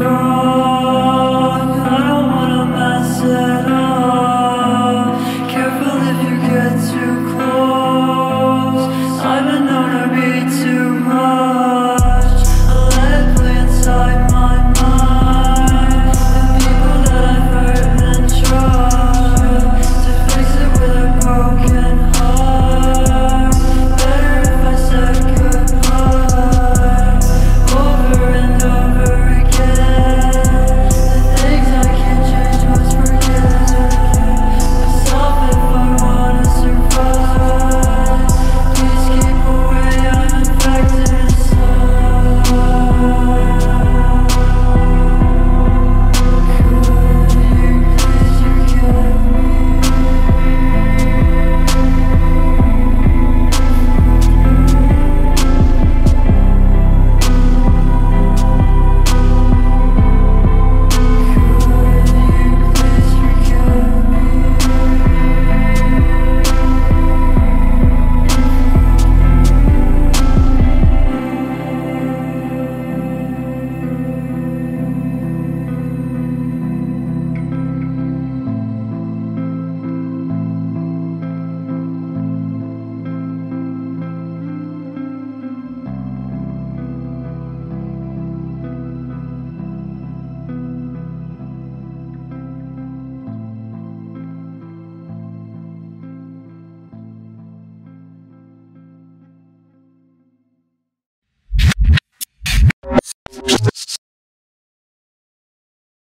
No.